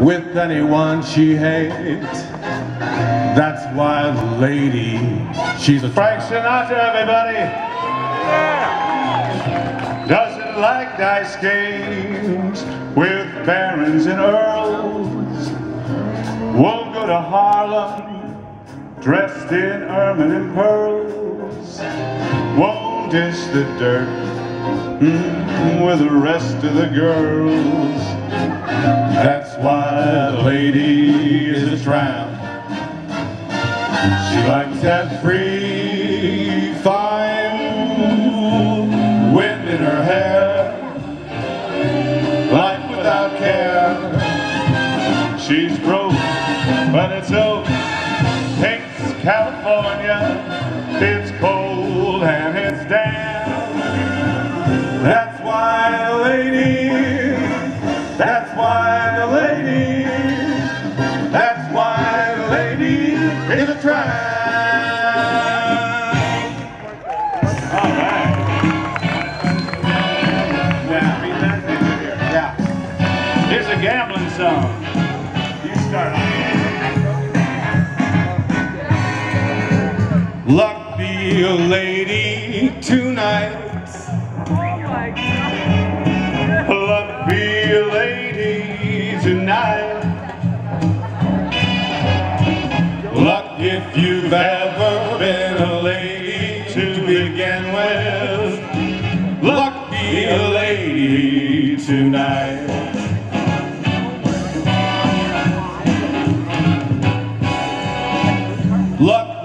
with anyone she hates. That's why the lady, she's a Frank Sinatra, everybody. Yeah. Doesn't like dice games with barons and earls. Won't go to Harlem dressed in ermine and pearls. Won't dish the dirt Mm, with the rest of the girls. That's why the lady is a tramp. She likes that free, fine wind in her hair. Life without care. She's broke, but it's oak. Hates California. That's why the lady, that's why the lady is a tramp. All right. Now, read that thing here. Yeah. Here's a gambling song. You start on. Luck be a lady tonight. If you've ever been a lady to begin with, luck be a lady tonight. Luck